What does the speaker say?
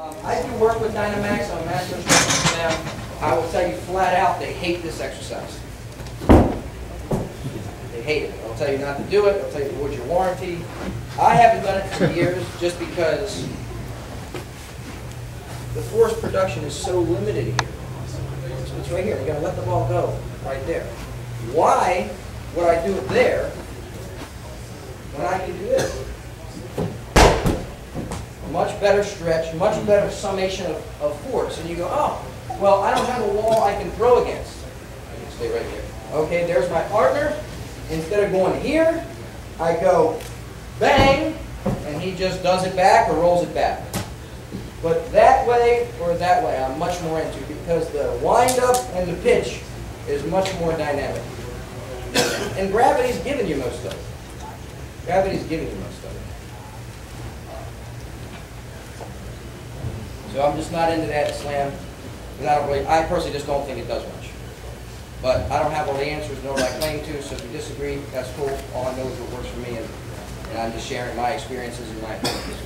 Um, I do work with Dynamax, I'm master. I will tell you flat out, they hate this exercise. They hate it. I'll tell you not to do it, I'll tell you to avoid your warranty. I haven't done it for years just because the force production is so limited here. It's- It's right here, you gotta let the ball go, right there. Why would I do it there when I can do this? Much better stretch, much better summation of, of force. And you go, oh, well, I don't have a wall I can throw against. I can stay right here. Okay, there's my partner. Instead of going here, I go bang, and he just does it back or rolls it back. But that way or that way, I'm much more into because the wind up and the pitch is much more dynamic. And gravity's giving you most of it. Gravity's giving you most of it. So I'm just not into that slam. And I don't really, I personally just don't think it does much. But I don't have all the answers, nor do I claim to, so if you disagree, that's cool. All I know is what works for me, and, and I'm just sharing my experiences and my opinions.